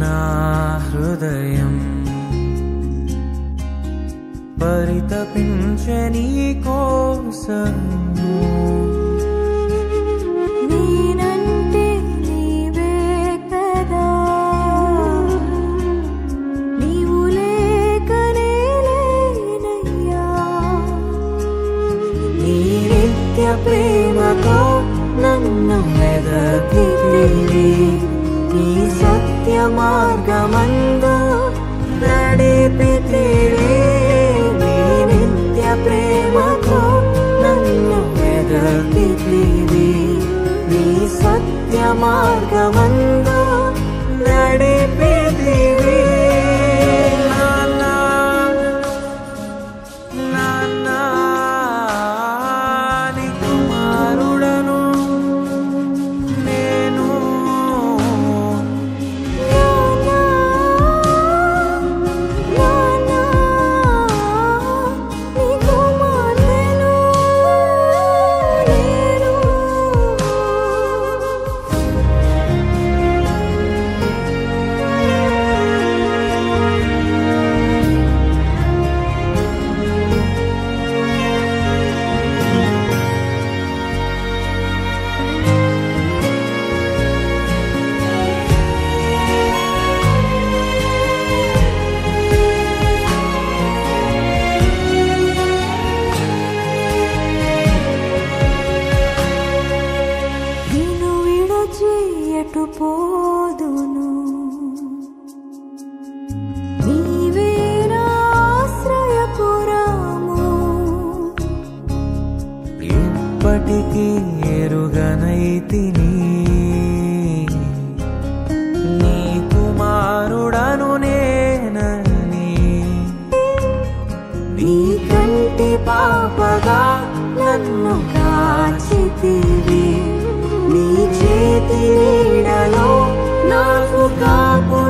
నా హృదయం పరితపించని కోసం. ప్రేమతో నన్ను మెదకితివి నీ मार्गमङ्गी मे नित्यप्रेम नन्नु व्यदति देवी मे सत्यमार्गमङ्ग పోదును. ఎరుగనైతిని. నీ కుమారుడను నేనని. నీ కంటి పాపగా నన్ను కాచితే. నీడలో నాకు కాపు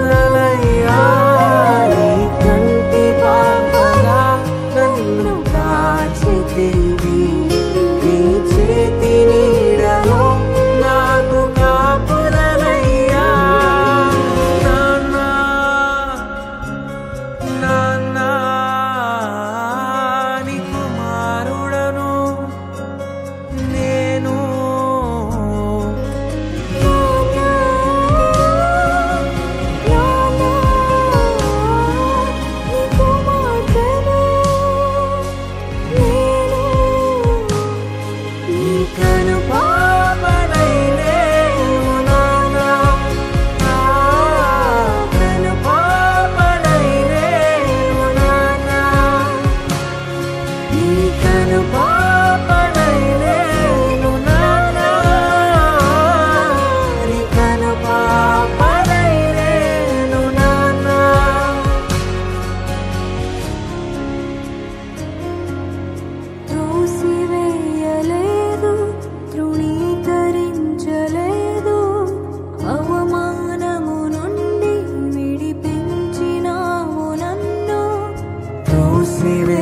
see